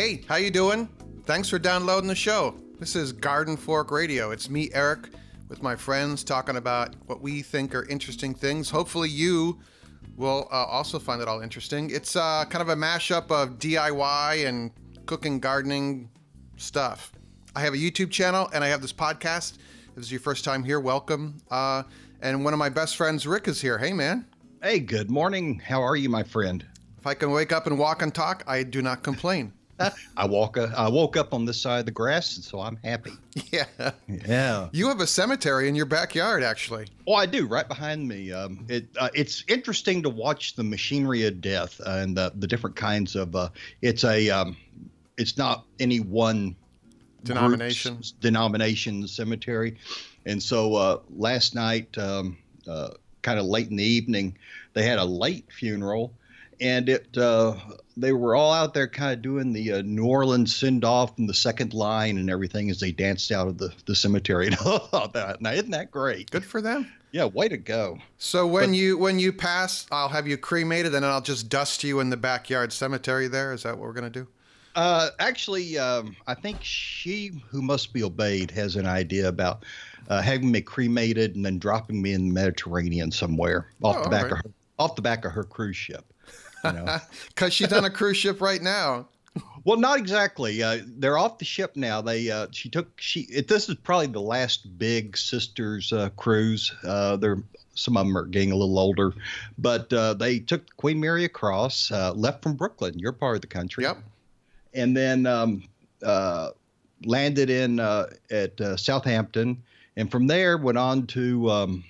Hey, how you doing? Thanks for downloading the show. This is Garden Fork Radio. It's me, Eric, with my friends talking about what we think are interesting things. Hopefully, you will uh, also find it all interesting. It's uh, kind of a mashup of DIY and cooking, gardening stuff. I have a YouTube channel and I have this podcast. If this is your first time here, welcome. Uh, and one of my best friends, Rick, is here. Hey, man. Hey, good morning. How are you, my friend? If I can wake up and walk and talk, I do not complain. I walk. Uh, I woke up on this side of the grass, and so I'm happy. Yeah. Yeah. You have a cemetery in your backyard, actually. Oh, I do, right behind me. Um, it uh, it's interesting to watch the machinery of death and the the different kinds of. Uh, it's a. Um, it's not any one Denomination. denomination cemetery, and so uh, last night, um, uh, kind of late in the evening, they had a late funeral, and it uh, they were all out there kind of doing the uh, New Orleans send off and the second line and everything as they danced out of the, the cemetery. And thought that now isn't that great? Good for them. Yeah, way to go. So when you when you pass, I'll have you cremated, and I'll just dust you in the backyard cemetery. There is that what we're gonna do? Uh, actually, um, I think she who must be obeyed has an idea about uh, having me cremated and then dropping me in the Mediterranean somewhere off Oh, the back all of her, off the back of her cruise ship. You know? Because she's on a cruise ship right now. well, not exactly. Uh, they're off the ship now. They uh, she took she. It, this is probably the last big sisters uh, cruise. Uh, they're some of them are getting a little older, but uh, they took Queen Mary across, uh, left from Brooklyn, your part of the country. Yep. and then um, uh, landed in uh, at uh, Southampton, and from there went on to um,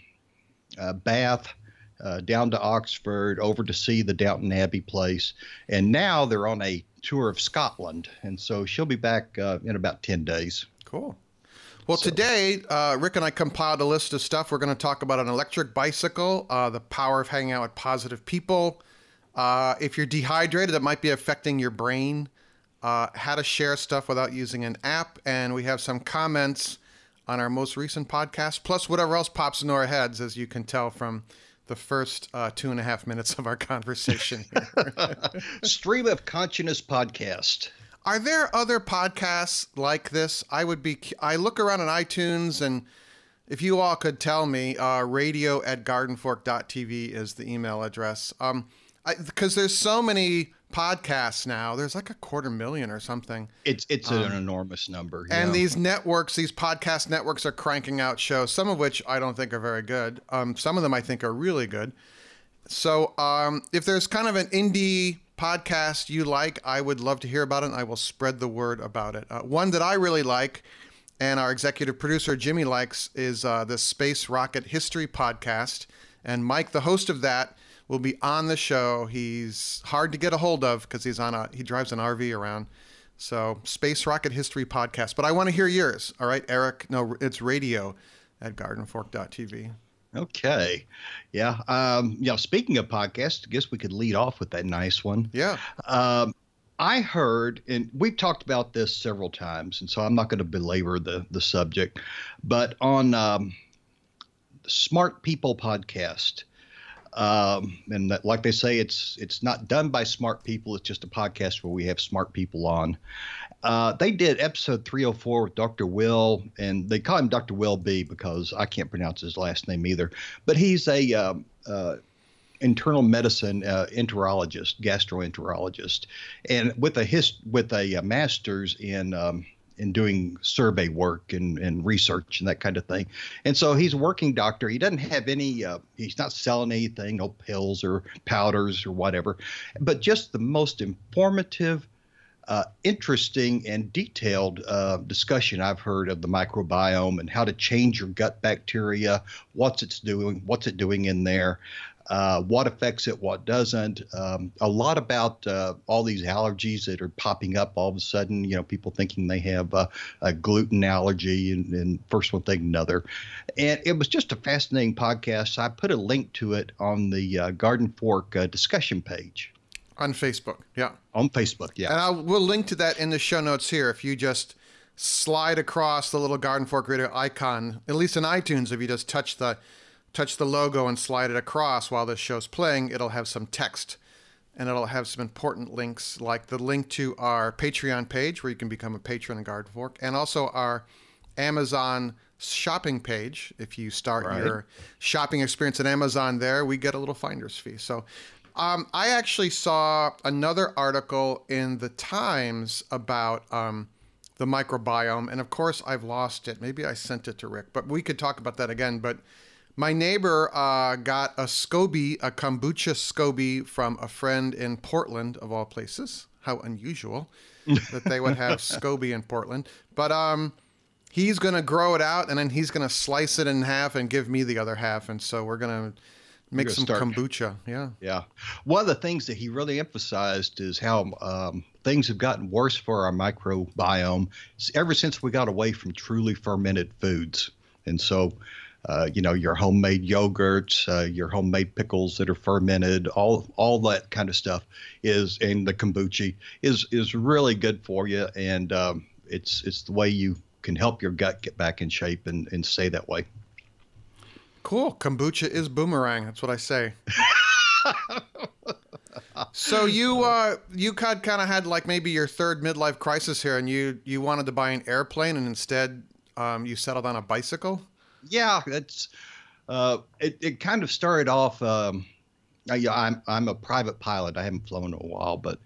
uh, Bath, uh, down to Oxford, over to see the Downton Abbey place, and now they're on a tour of Scotland, and so she'll be back uh, in about ten days. Cool. Well, today, uh, Rick and I compiled a list of stuff. We're going to talk about an electric bicycle, uh, the power of hanging out with positive people. Uh, if you're dehydrated, it might be affecting your brain. Uh, how to share stuff without using an app. And we have some comments on our most recent podcast, plus whatever else pops into our heads, as you can tell from the first uh, two and a half minutes of our conversation. here. Stream of Consciousness podcast. Are there other podcasts like this? I would be. I look around on iTunes, and if you all could tell me, uh, radio at gardenfork.tv is the email address. Um, because there's so many podcasts now. There's like a quarter million or something. It's it's an enormous number. And yeah. these networks, these podcast networks, are cranking out shows. Some of which I don't think are very good. Um, some of them I think are really good. So um, if there's kind of an indie podcast you like, I would love to hear about it. and I will spread the word about it. Uh, one that I really like, and our executive producer Jimmy likes, is uh, the Space Rocket History podcast. And Mike, the host of that, will be on the show. He's hard to get a hold of because he's on a he drives an RV around. So Space Rocket History podcast. But I want to hear yours. All right, Eric. No, it's radio at gardenfork.tv. Okay. Yeah. Um, you know, speaking of podcasts, I guess we could lead off with that nice one. Yeah. Um, I heard, and we've talked about this several times, and so I'm not going to belabor the the subject, but on um, the Smart People podcast, um, and that, like they say, it's it's not done by smart people. It's just a podcast where we have smart people on. Uh, they did episode 304 with Dr. Will, and they call him Dr. Will B because I can't pronounce his last name either. But he's a um, uh, internal medicine uh, enterologist, gastroenterologist, and with a hist- with a, uh master's in um, in doing survey work and, and research and that kind of thing. And so he's a working doctor. He doesn't have any. Uh, he's not selling anything, no pills or powders or whatever, but just the most informative. Uh, interesting and detailed uh, discussion I've heard of the microbiome and how to change your gut bacteria, what's it's doing, what's it doing in there, uh, what affects it, what doesn't. Um, a lot about uh, all these allergies that are popping up all of a sudden. You know, people thinking they have uh, a gluten allergy, and, and first one thing another. And it was just a fascinating podcast. I put a link to it on the uh, Garden Fork uh, discussion page On Facebook. Yeah. on Facebook. Yeah. And I'll, we'll link to that in the show notes here. If you just slide across the little Garden Fork Radio icon, at least in iTunes, if you just touch the touch the logo and slide it across while this show's playing, it'll have some text and it'll have some important links like the link to our Patreon page where you can become a patron of Garden Fork and also our Amazon shopping page. If you start right. your shopping experience at Amazon there, we get a little finder's fee. So um, I actually saw another article in the Times about um, the microbiome, and of course I've lost it. Maybe I sent it to Rick, but we could talk about that again. But my neighbor uh, got a SCOBY, a kombucha SCOBY from a friend in Portland, of all places. How unusual that they would have SCOBY in Portland. But um, he's going to grow it out and then he's going to slice it in half and give me the other half. And so we're going to make some start. kombucha. Yeah. Yeah. One of the things that he really emphasized is how um, things have gotten worse for our microbiome ever since we got away from truly fermented foods. And so, uh, you know, your homemade yogurts, uh, your homemade pickles that are fermented, all all that kind of stuff is, and the kombucha is is really good for you, and um, it's it's the way you can help your gut get back in shape and, and stay that way. Cool. Kombucha is boomerang. That's what I say. so you uh, you kind of had like maybe your third midlife crisis here, and you you wanted to buy an airplane, and instead um, you settled on a bicycle. Yeah, it's uh, it it kind of started off. Um, I, I'm I'm a private pilot. I haven't flown in a while, but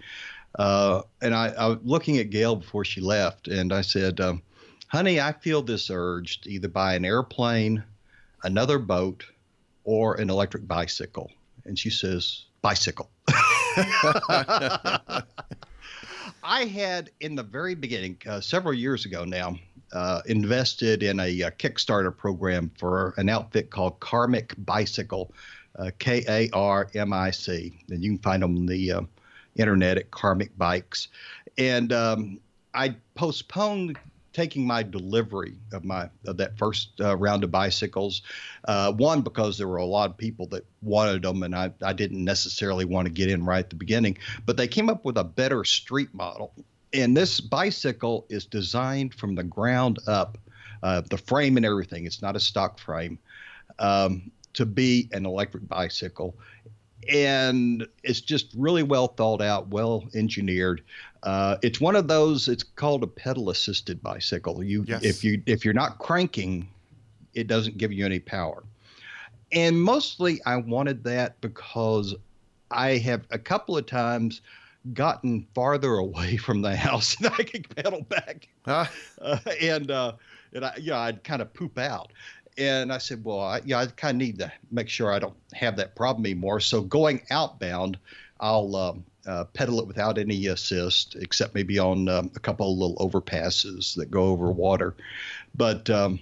uh, and I, I was looking at Gail before she left, and I said, um, "Honey, I feel this urge to either buy an airplane." another boat, or an electric bicycle? And she says, bicycle. I had in the very beginning, uh, several years ago now, uh, invested in a, a, Kickstarter program for an outfit called Karmic Bicycle, uh, K A R M I C. And you can find them on the uh, internet at Karmic Bikes. And um, I postponed taking my delivery of my of that first uh, round of bicycles. Uh, one because there were a lot of people that wanted them, and I I didn't necessarily want to get in right at the beginning. But they came up with a better street model, and this bicycle is designed from the ground up, uh, the frame and everything. It's not a stock frame. Um, to be an electric bicycle and it's just really well thought out, well engineered. Uh, it's one of those. It's called a pedal assisted bicycle. You, yes. if you if you're not cranking, it doesn't give you any power. And mostly, I wanted that because I have a couple of times gotten farther away from the house than I could pedal back, huh? uh, and uh, and I, yeah, I'd kind of poop out and I said, well, I, yeah, I kind of need to make sure I don't have that problem anymore. So going outbound, I'll um, uh, pedal it without any assist, except maybe on um, a couple of little overpasses that go over water. But um,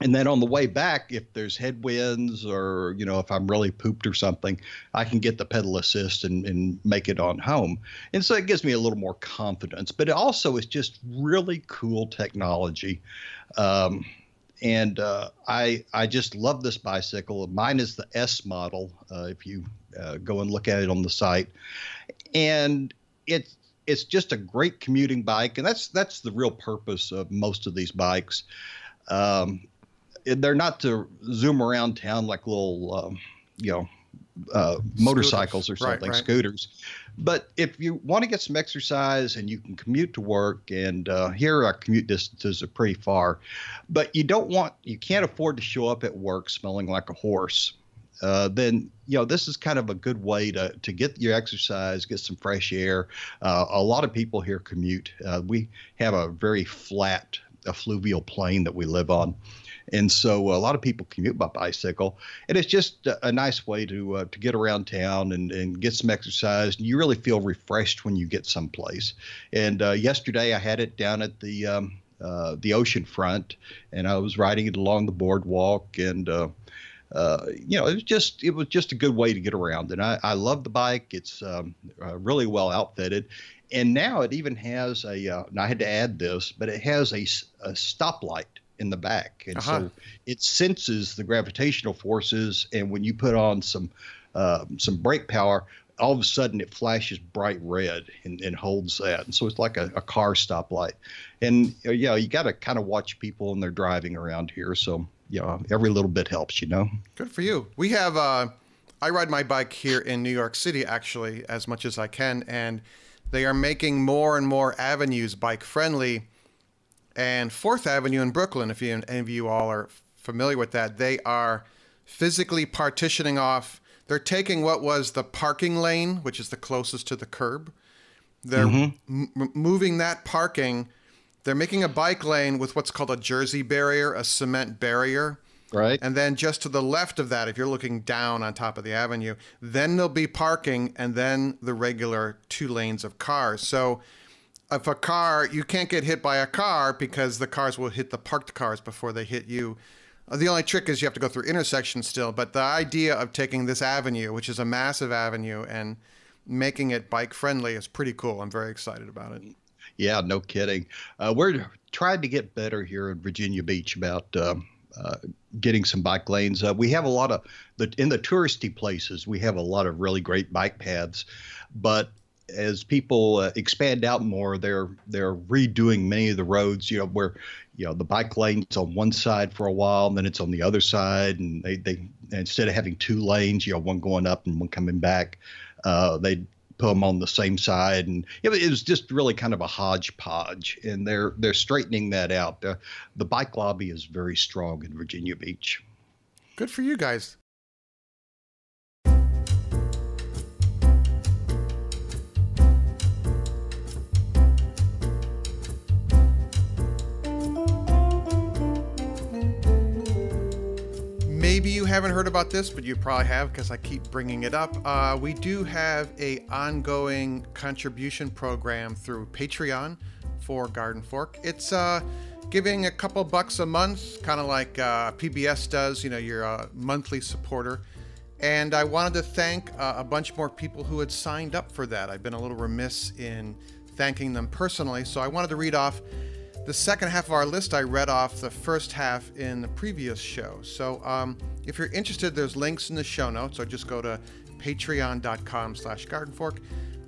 and then on the way back, if there's headwinds or you know if I'm really pooped or something, I can get the pedal assist and, and make it on home. And so it gives me a little more confidence. But it also is just really cool technology. Um, and uh, I I just love this bicycle. Mine is the S model. Uh, if you uh, go and look at it on the site, and it's it's just a great commuting bike, and that's that's the real purpose of most of these bikes. Um, they're not to zoom around town like little, um, you know, uh, motorcycles or something, right, right. scooters. But if you want to get some exercise and you can commute to work, and uh, here our commute distances are pretty far, but you don't want, you can't afford to show up at work smelling like a horse. Uh, then you know this is kind of a good way to to get your exercise, get some fresh air. Uh, a lot of people here commute. Uh, we have a very flat, fluvial plain that we live on, and so a lot of people commute by bicycle, and it's just a, nice way to uh, to get around town and, and get some exercise. And you really feel refreshed when you get someplace. And uh, yesterday I had it down at the um, uh, the ocean front, and I was riding it along the boardwalk, and uh, uh, you know, it was just it was just a good way to get around. And I, I love the bike. It's um, uh, really well outfitted, and now it even has a. Uh, I had to add this, but it has a, a stoplight in the back, and uh-huh. so it senses the gravitational forces. And when you put on some uh, some brake power, all of a sudden it flashes bright red and, and holds that. And so it's like a, a car stoplight. And uh, yeah, you got to kind of watch people when they're driving around here. So yeah, every little bit helps, you know. Good for you. We have uh, I ride my bike here in New York City actually as much as I can, and they are making more and more avenues bike friendly. And Fourth Avenue in Brooklyn, if you, any of you all are familiar with that, they are physically partitioning off. They're taking what was the parking lane, which is the closest to the curb. They're mm-hmm. m- moving that parking. They're making a bike lane with what's called a jersey barrier, a cement barrier. Right. And then just to the left of that, if you're looking down on top of the avenue, then there'll be parking and then the regular two lanes of cars. So if a car, you can't get hit by a car because the cars will hit the parked cars before they hit you. Uh, the only trick is you have to go through intersections still, but the idea of taking this avenue, which is a massive avenue, and making it bike friendly is pretty cool. I'm very excited about it. Yeah, no kidding. Uh, we're trying to get better here in Virginia Beach about um, uh, getting some bike lanes. Uh, we have a lot of the in the touristy places. We have a lot of really great bike paths, but as people uh, expand out more, they're they're redoing many of the roads. You know where you know the bike lanes on one side for a while, and then it's on the other side, and they they instead of having two lanes, you know one going up and one coming back, uh, they put them on the same side, and it, was just really kind of a hodgepodge. And they're they're straightening that out. The bike lobby is very strong in Virginia Beach. Good for you guys. Maybe you haven't heard about this, but you probably have because I keep bringing it up. Uh, we do have a ongoing contribution program through Patreon for Garden Fork. It's uh, giving a couple bucks a month, kind of like uh, PBS does. You know, you're a monthly supporter. And I wanted to thank uh, a bunch more people who had signed up for that. I've been a little remiss in thanking them personally, so I wanted to read off the second half of our list, I read off the first half in the previous show. So um, if you're interested, there's links in the show notes. or just go to patreon.com slash gardenfork.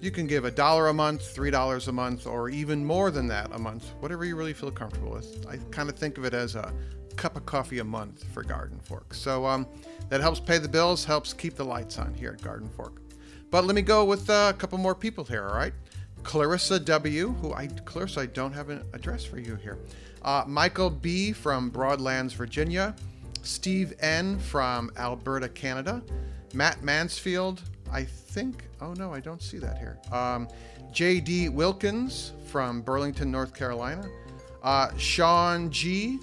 You can give a dollar a month, three dollars a month, or even more than that a month, whatever you really feel comfortable with. I kind of think of it as a cup of coffee a month for Garden Fork. So um, that helps pay the bills, helps keep the lights on here at Garden Fork. But let me go with uh, a couple more people here, all right? Clarissa W., who I, Clarissa, I don't have an address for you here. Uh, Michael B. from Broadlands, Virginia. Steve N. from Alberta, Canada. Matt Mansfield, I think, oh no, I don't see that here. Um, J.D. Wilkins from Burlington, North Carolina. Uh, Sean G.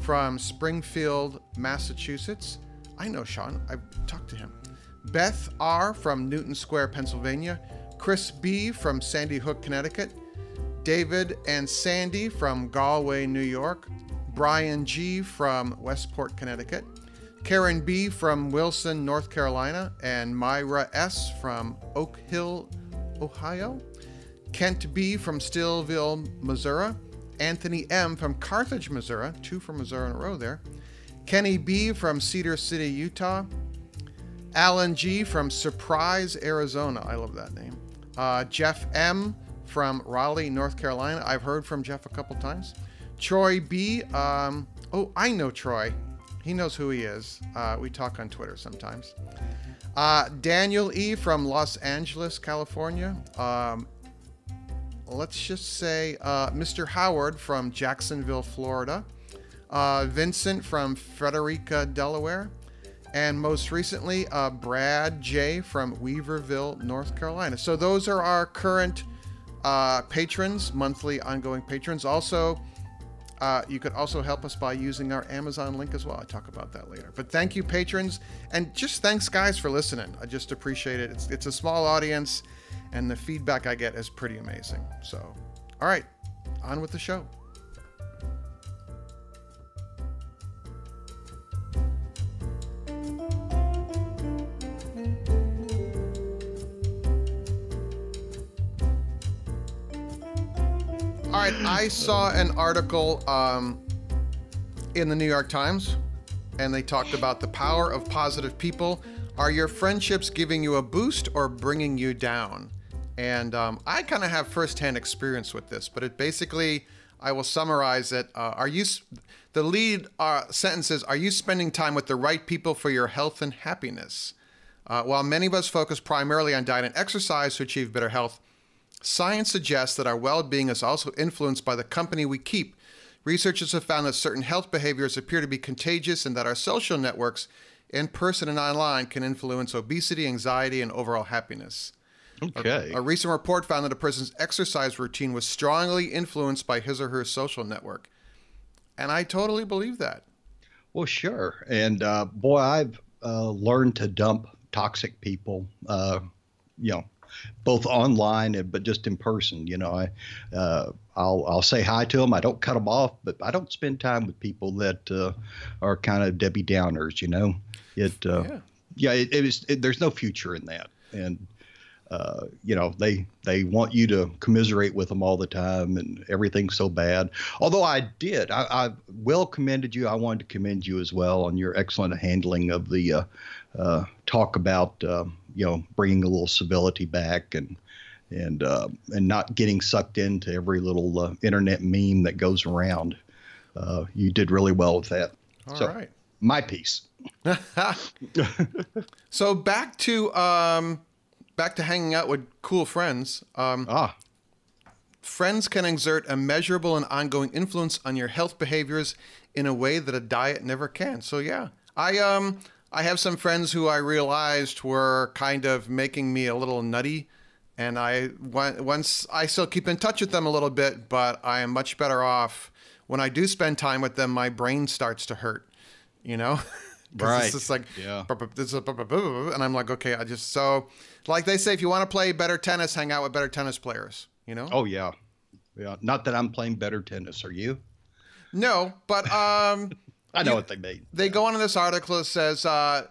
from Springfield, Massachusetts. I know Sean, I've talked to him. Beth R. from Newtown Square, Pennsylvania. Chris B. from Sandy Hook, Connecticut, David and Sandy from Galway, New York, Brian G. from Westport, Connecticut, Karen B. from Wilson, North Carolina, and Myra S. from Oak Hill, Ohio, Kent B. from Stillville, Missouri, Anthony M. from Carthage, Missouri, two from Missouri in a row there, Kenny B. from Cedar City, Utah, Alan G. from Surprise, Arizona. I love that name. Uh, Jeff M. from Raleigh, North Carolina. I've heard from Jeff a couple times. Troy B. Um, oh, I know Troy. He knows who he is. Uh, we talk on Twitter sometimes. Uh, Daniel E. from Los Angeles, California. Um, let's just say uh, Mr. Howard from Jacksonville, Florida. Uh, Vincent from Frederica, Delaware and most recently, uh, Brad J. from Weaverville, North Carolina. So those are our current uh, patrons, monthly ongoing patrons. Also, uh, you could also help us by using our Amazon link as well. I'll talk about that later. But thank you, patrons, and just thanks, guys, for listening. I just appreciate it. It's, it's a small audience, and the feedback I get is pretty amazing. So, all right, on with the show. I saw an article um, in the New York Times, and they talked about the power of positive people. Are your friendships giving you a boost or bringing you down? And um, I kind of have firsthand experience with this, but it basically, I will summarize it. Uh, are you, the lead uh, sentence is, are you spending time with the right people for your health and happiness? Uh, while many of us focus primarily on diet and exercise to achieve better health, science suggests that our well being is also influenced by the company we keep. Researchers have found that certain health behaviors appear to be contagious and that our social networks, in person and online, can influence obesity, anxiety, and overall happiness. Okay. A, a recent report found that a person's exercise routine was strongly influenced by his or her social network. And I totally believe that. Well, sure. And uh, boy, I've uh, learned to dump toxic people, uh, you know, both online and but just in person. You know, I uh, I'll I'll say hi to them. I don't cut them off, but I don't spend time with people that uh, are kind of Debbie Downers. You know, it uh, yeah, yeah it, it is. It, there's no future in that, and uh, you know they they want you to commiserate with them all the time and everything's so bad although i did i, I well commended you i wanted to commend you as well on your excellent handling of the uh, uh, talk about uh, you know bringing a little civility back and and uh, and not getting sucked into every little uh, internet meme that goes around you did really well with that All so, right, my piece so back to um back to hanging out with cool friends. Um, ah. Friends can exert a measurable and ongoing influence on your health behaviors in a way that a diet never can. So yeah, I um I have some friends who I realized were kind of making me a little nutty, and I once I still keep in touch with them a little bit, but I am much better off when I do spend time with them. My brain starts to hurt, you know. right. It's just like yeah. and I'm like, okay, I just so like they say, if you want to play better tennis, hang out with better tennis players. You know? Oh yeah, yeah. Not that I'm playing better tennis. Are you? No, but um, I know you, what they mean. They go on in this article that says uh,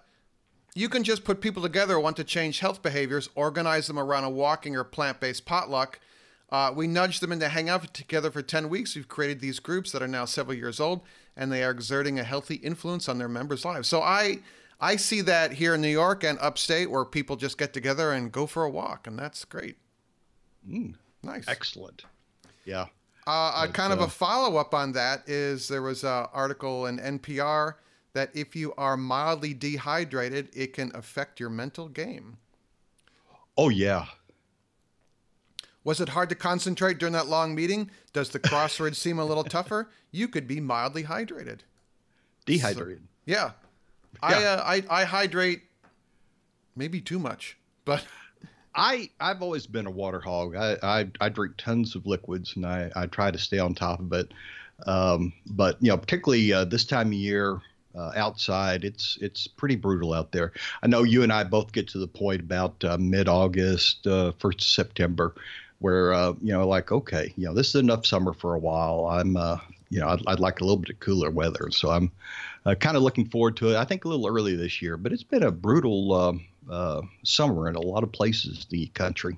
you can just put people together who want to change health behaviors, organize them around a walking or plant-based potluck. Uh, we nudge them into hang out together for 10 weeks. We've created these groups that are now several years old, and they are exerting a healthy influence on their members' lives. So I I see that here in New York and upstate where people just get together and go for a walk, and that's great. Mm, nice. Excellent. Yeah. Uh, a kind uh, of a follow up on that is there was an article in NPR that if you are mildly dehydrated, it can affect your mental game. Oh, yeah. Was it hard to concentrate during that long meeting? Does the crossword seem a little tougher? You could be mildly hydrated. Dehydrated. So, yeah. I, uh, I I hydrate maybe too much, but I I've always been a water hog. I I, I drink tons of liquids and I, I try to stay on top of it. Um, but you know, particularly uh, this time of year uh, outside, it's it's pretty brutal out there. I know you and I both get to the point about uh, mid August, uh, first September, where uh, you know, like okay, you know, this is enough summer for a while. I'm uh, you know, I'd, I'd like a little bit of cooler weather, so I'm kind of looking forward to it. I think a little early this year, but it's been a brutal uh, uh, summer in a lot of places the country.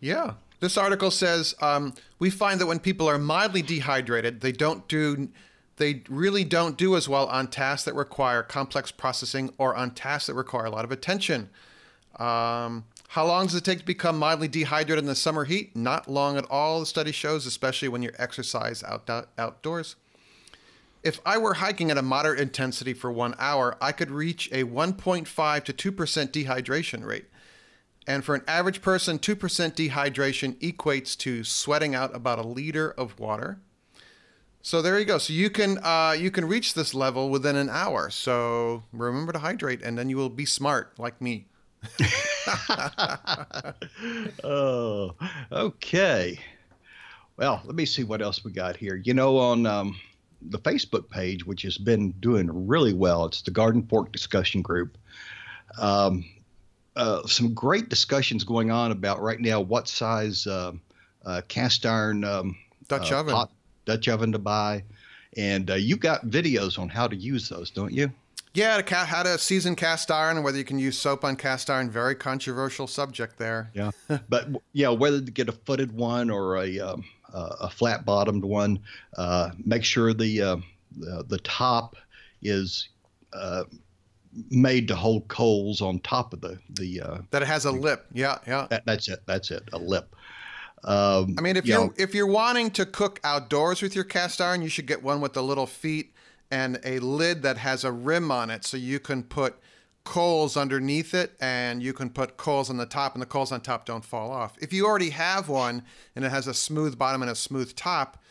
Yeah. This article says um, we find that when people are mildly dehydrated, they don't do they really don't do as well on tasks that require complex processing or on tasks that require a lot of attention. Um, how long does it take to become mildly dehydrated in the summer heat? Not long at all, the study shows, especially when you exercise out, outdoors. If I were hiking at a moderate intensity for one hour, I could reach a 1.5 to 2% dehydration rate. And for an average person, 2% dehydration equates to sweating out about a liter of water. So there you go. So you can uh, you can reach this level within an hour. So remember to hydrate, and then you will be smart like me. oh, okay. Well, let me see what else we got here. You know, on um, the Facebook page, which has been doing really well. It's the Garden Fork Discussion Group. Um, uh, some great discussions going on about right now what size uh, uh, cast iron um, Dutch uh, oven pot, Dutch oven to buy, and uh, you got videos on how to use those, don't you? Yeah, to how to season cast iron and whether you can use soap on cast iron. Very controversial subject there. Yeah, but yeah, whether to get a footed one or a um, a flat bottomed one. Uh, make sure the, uh, the, the top is uh, made to hold coals on top of the the uh, that it has a lip. Yeah, yeah. That, that's it. That's it. A lip. Um, I mean, if you are if you're wanting to cook outdoors with your cast iron, you should get one with the little feet and a lid that has a rim on it, so you can put coals underneath it and you can put coals on the top and the coals on top don't fall off. If you already have one and it has a smooth bottom and a smooth top,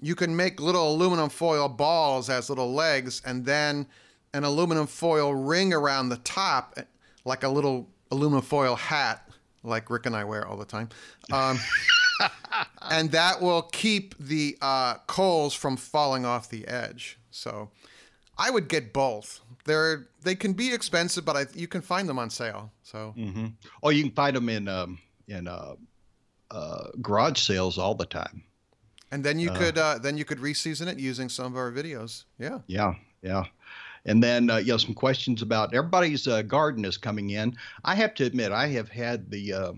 you can make little aluminum foil balls as little legs and then an aluminum foil ring around the top like a little aluminum foil hat like Rick and I wear all the time. Um, and that will keep the uh, coals from falling off the edge. So I would get both. They're they can be expensive, but I, you can find them on sale. So mm-hmm. oh, you can find them in um, in uh, uh, garage sales all the time. And then you uh, could uh, then you could reseason it using some of our videos. Yeah. Yeah. Yeah. And then uh, you know some questions about everybody's uh, garden is coming in. I have to admit I have had the uh,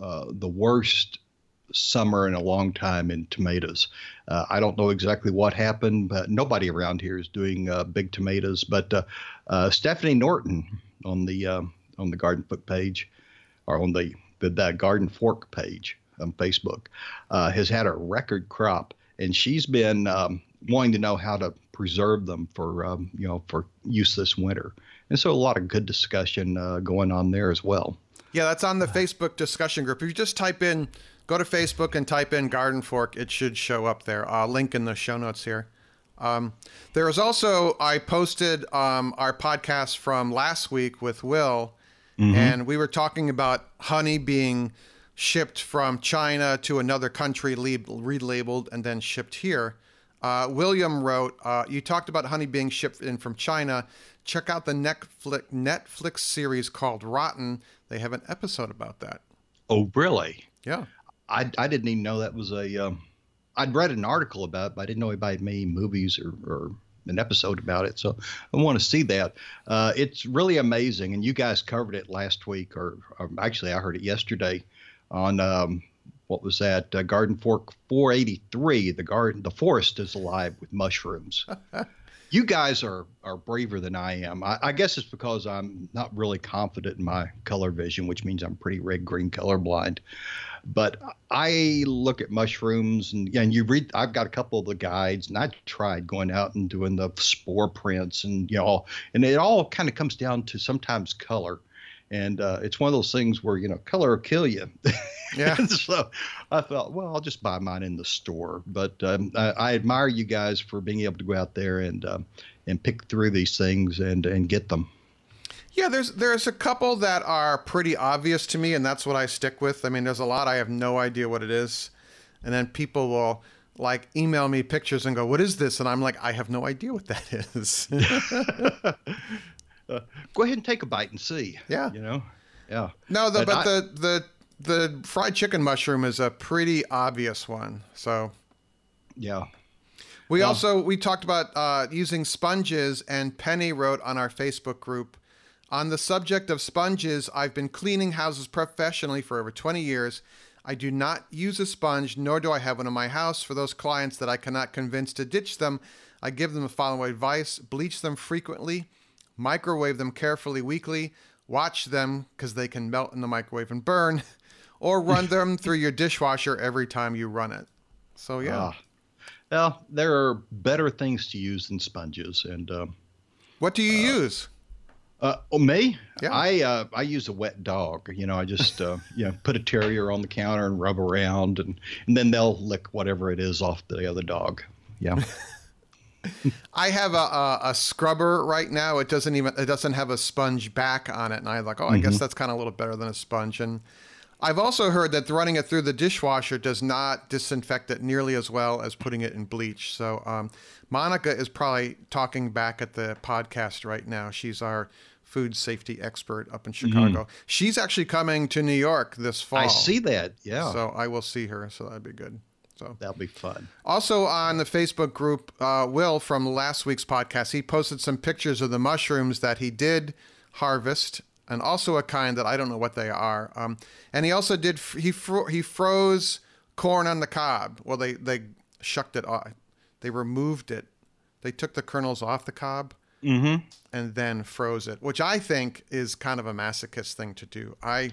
uh, the worst summer in a long time in tomatoes. Uh, I don't know exactly what happened, but nobody around here is doing uh, big tomatoes. But uh, uh Stephanie Norton on the uh, on the Garden Fork page, or on the the, the Garden Fork page on Facebook, uh, has had a record crop, and she's been um, wanting to know how to preserve them for um, you know for use this winter. And so a lot of good discussion going on there as well. Yeah, that's on the Facebook discussion group. If you just type in go to Facebook and type in Garden Fork. It should show up there. Uh, link in the show notes here. Um, there is also, I posted um, our podcast from last week with Will, mm-hmm. and we were talking about honey being shipped from China to another country, relabeled, and then shipped here. Uh, William wrote, uh, You talked about honey being shipped in from China. Check out the Netflix, Netflix series called Rotten. They have an episode about that. Oh, really? Yeah. I, I didn't even know that was a. Um, I'd read an article about it, but I didn't know anybody made movies or, or an episode about it. So I want to see that. Uh, it's really amazing, and you guys covered it last week, or, or actually I heard it yesterday on um, what was that uh, Garden Fork 483. The garden, the forest is alive with mushrooms. you guys are are braver than I am. I, I, guess it's because I'm not really confident in my color vision, which means I'm pretty red green colorblind. But I look at mushrooms and, and you read, I've got a couple of the guides and I tried going out and doing the spore prints and, you know, and it all kind of comes down to sometimes color. And uh, it's one of those things where, you know, color will kill you. Yeah. so I thought, well, I'll just buy mine in the store. But um, I, I, admire you guys for being able to go out there and, um, and pick through these things and, and get them. Yeah, there's there's a couple that are pretty obvious to me, and that's what I stick with. I mean, there's a lot I have no idea what it is, and then people will like email me pictures and go, "What is this?" And I'm like, "I have no idea what that is." uh, go ahead and take a bite and see. Yeah, you know, yeah. No, the, but I, the the the fried chicken mushroom is a pretty obvious one. So, yeah. We well, also we talked about uh, using sponges, and Penny wrote on our Facebook group on the subject of sponges, I've been cleaning houses professionally for over 20 years. I do not use a sponge, nor do I have one in my house. For those clients that I cannot convince to ditch them, I give them the following advice bleach them frequently, microwave them carefully weekly, watch them because they can melt in the microwave and burn, or run them through your dishwasher every time you run it. So, yeah. Uh, well, there are better things to use than sponges. And uh, what do you uh, use? Uh, oh, me? Yeah. I uh, I use a wet dog. You know, I just uh, you know put a terrier on the counter and rub around, and and then they'll lick whatever it is off the other dog. Yeah. I have a, a, a, scrubber right now. It doesn't even it doesn't have a sponge back on it, and I'm like, oh, I mm-hmm. guess that's kind of a little better than a sponge. And I've also heard that running it through the dishwasher does not disinfect it nearly as well as putting it in bleach. So um, Monica is probably talking back at the podcast right now. She's our food safety expert up in mm-hmm. Chicago. Mm. She's actually coming to New York this fall. I see that. Yeah. So I will see her. So that'd be good. So that'll be fun. Also on the Facebook group, uh, Will from last week's podcast, he posted some pictures of the mushrooms that he did harvest, and also a kind that I don't know what they are. Um, and he also did he fro- he froze corn on the cob. Well, they they shucked it off. They removed it. They took the kernels off the cob mm-hmm. and then froze it, which I think is kind of a masochist thing to do. I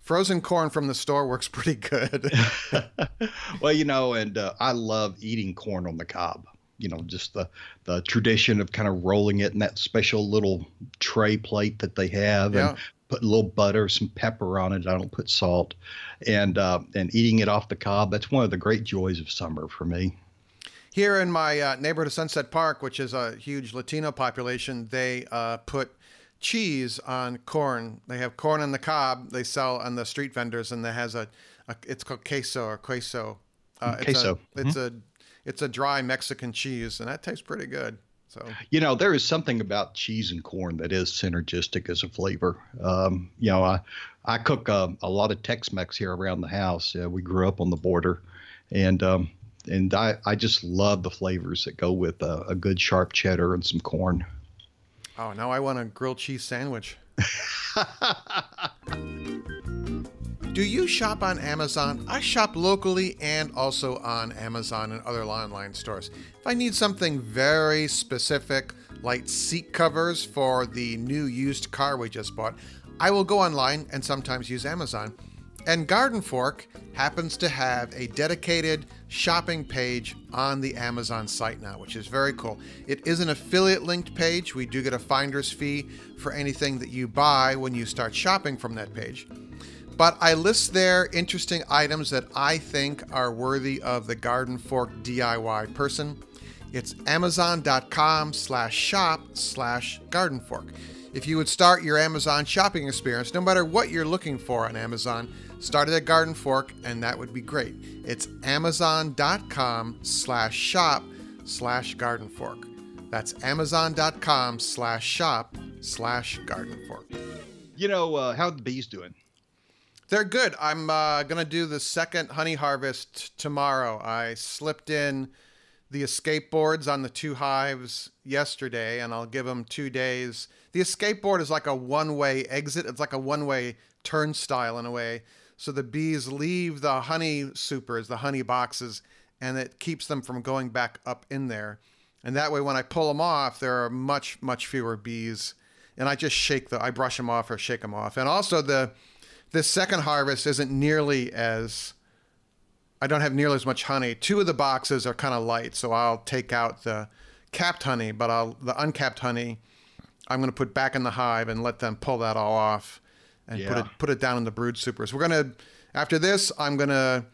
frozen corn from the store works pretty good. well, you know, and uh, I love eating corn on the cob. you know, just the the tradition of kind of rolling it in that special little tray plate that they have, Yeah. and put a little butter, some pepper on it. I don't put salt, and uh, and eating it off the cob. That's one of the great joys of summer for me. Here in my uh, neighborhood of Sunset Park, which is a huge Latino population, they uh, put cheese on corn. They have corn on the cob. They sell on the street vendors, and that has a, a it's called queso or queso. Uh, it's Queso. A, it's a it's a dry Mexican cheese, and that tastes pretty good. So You know, there is something about cheese and corn that is synergistic as a flavor. Um, you know, I I cook uh, a lot of Tex-Mex here around the house. Uh, we grew up on the border, and um, and I, I just love the flavors that go with uh, a good sharp cheddar and some corn. oh, now I want a grilled cheese sandwich. Do you shop on Amazon? I shop locally and also on Amazon and other online stores. If I need something very specific, like seat covers for the new used car we just bought, I will go online and sometimes use Amazon. And Garden Fork happens to have a dedicated shopping page on the Amazon site now, which is very cool. It is an affiliate linked page. We do get a finder's fee for anything that you buy when you start shopping from that page but I list there interesting items that I think are worthy of the Garden Fork DIY person. It's amazon.com slash shop slash garden fork. If you would start your Amazon shopping experience, no matter what you're looking for on Amazon, start it at Garden Fork and that would be great. It's amazon.com slash shop slash garden fork. That's amazon.com slash shop slash garden fork. You know, uh, how are the bees doing? They're good. I'm uh, going to do the second honey harvest tomorrow. I slipped in the escape boards on the two hives yesterday, and I'll give them two days. The escape board is like a one way exit, it's like a one way turnstile in a way. So the bees leave the honey supers, the honey boxes, and it keeps them from going back up in there. And that way, when I pull them off, there are much, much fewer bees. And I just shake the, I brush them off or shake them off. And also, the, this second harvest isn't nearly as I don't have nearly as much honey. Two of the boxes are kind of light, so I'll take out the capped honey, but I'll the uncapped honey I'm going to put back in the hive and let them pull that all off and put it put it down in the brood supers. We're going to after this I'm going to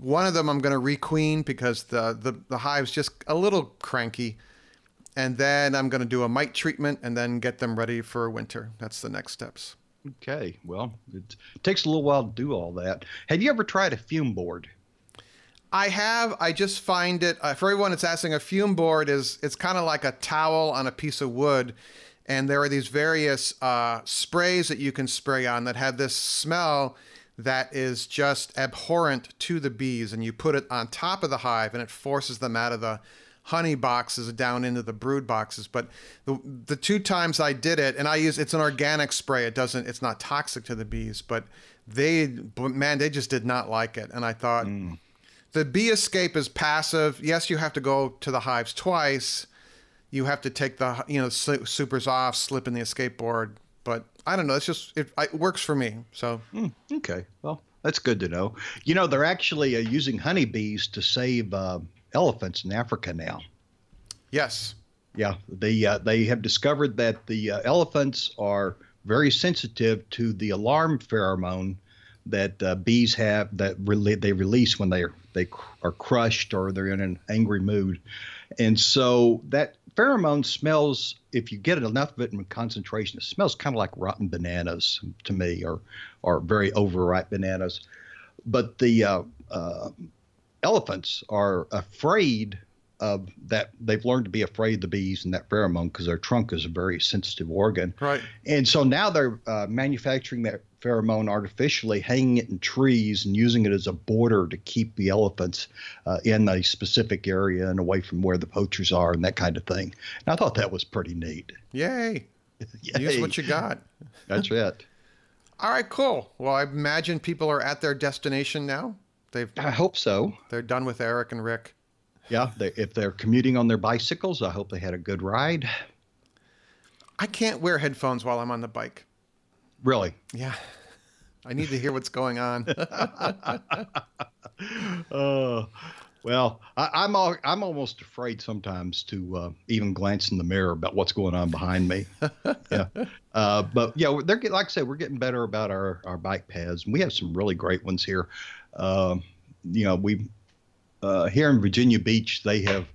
one of them I'm going to requeen because the, the the hive's just a little cranky. And then I'm going to do a mite treatment and then get them ready for winter. That's the next steps. Okay, well, it takes a little while to do all that. Have you ever tried a fume board? I have. I just find it uh, for everyone that's asking. A fume board is it's kind of like a towel on a piece of wood, and there are these various uh, sprays that you can spray on that have this smell that is just abhorrent to the bees. And you put it on top of the hive, and it forces them out of the honey boxes down into the brood boxes. But the, the two times I did it, and I use it's an organic spray. It doesn't. It's not toxic to the bees, but they, man, they just did not like it. And I thought the bee escape is passive. Yes, you have to go to the hives twice. You have to take the you know supers off, slip in the escape board. But I don't know. It's just it, it works for me. So Hmm, okay, well, that's good to know. You know, they're actually uh, using honeybees to save uh, elephants in Africa now. yes, Yeah, they uh, they have discovered that the uh, elephants are very sensitive to the alarm pheromone that uh, bees have that they release when they are they cr- are crushed or they're in an angry mood, and so that pheromone smells. If you get enough of it in concentration, it smells kind of like rotten bananas to me, or or very overripe bananas. But the uh, uh, elephants are afraid of that. They've learned to be afraid of the bees and that pheromone because their trunk is a very sensitive organ. right. And so now they're uh, manufacturing that pheromone artificially, hanging it in trees and using it as a border to keep the elephants uh, in a specific area and away from where the poachers are and that kind of thing. And I thought that was pretty neat. Yay! Use what you got. That's it. All right, cool. Well, I imagine people are at their destination now. They've I hope so. they're done with Eric and Rick. Yeah, they, if they're commuting on their bicycles, I hope they had a good ride. I can't wear headphones while I'm on the bike. Really. Yeah. I need to hear what's going on. Uh, Well, I, am all, I'm almost afraid sometimes to uh, even glance in the mirror about what's going on behind me. yeah, uh, but yeah, they're like I said, we're getting better about our our bike paths, we have some really great ones here. Uh, you know, we uh, here in Virginia Beach, they have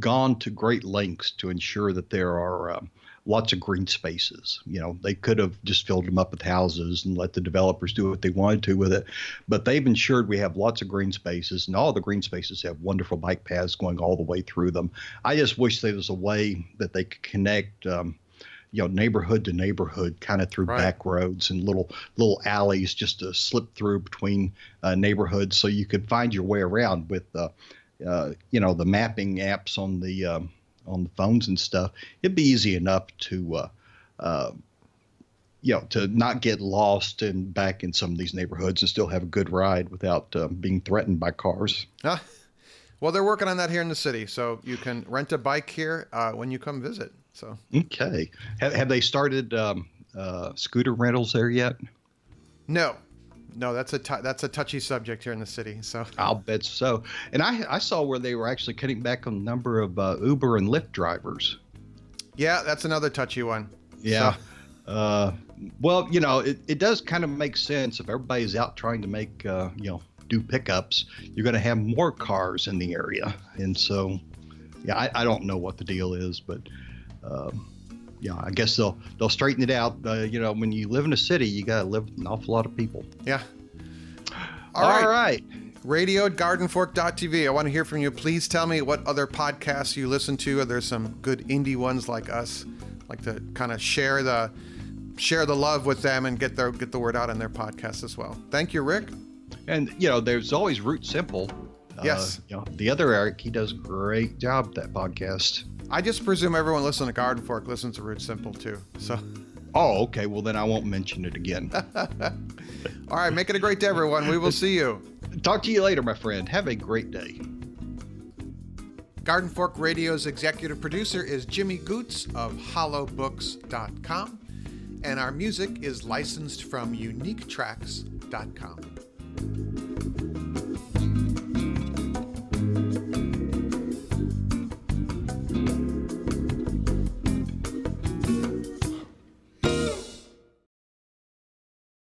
gone to great lengths to ensure that there are um, lots of green spaces. You know, they could have just filled them up with houses and let the developers do what they wanted to with it, but they've ensured we have lots of green spaces, and all the green spaces have wonderful bike paths going all the way through them. I just wish there was a way that they could connect. Um, you know, neighborhood to neighborhood, kind of through right. back roads and little little alleys, just to slip through between uh, neighborhoods, so you could find your way around with, uh, uh, you know, the mapping apps on the um, on the phones and stuff, it'd be easy enough to, uh, uh, you know, to not get lost and back in some of these neighborhoods and still have a good ride without uh, being threatened by cars. Ah, well, they're working on that here in the city, so you can rent a bike here uh, when you come visit. So okay, have, have they started um, uh, scooter rentals there yet? No, no, that's a t- that's a touchy subject here in the city. So I'll bet so. And I I saw where they were actually cutting back on the number of uh, Uber and Lyft drivers. Yeah, that's another touchy one. Yeah. So. Uh, well, you know, it, it does kind of make sense if everybody's out trying to make uh, you know do pickups, you're going to have more cars in the area, and so yeah, I, I don't know what the deal is, but. Um, yeah, I guess they'll they'll straighten it out. Uh, you know, when you live in a city, you got to live with an awful lot of people. Yeah. All, All right. right. Radio at gardenfork.tv. I want to hear from you. Please tell me what other podcasts you listen to. Are there some good indie ones like us? Like to kind of share the share the love with them and get their get the word out on their podcast as well. Thank you, Rick. And you know, there's always Root Simple. Yes. Uh, you know, the other Eric, he does a great job that podcast. I just presume everyone listening to Garden Fork listens to Root Simple too. So. Oh, okay. Well, then I won't mention it again. All right. Make it a great day, everyone. We will see you. Talk to you later, my friend. Have a great day. Garden Fork Radio's executive producer is Jimmy Goots of hollowbooks.com, and our music is licensed from uniquetracks.com.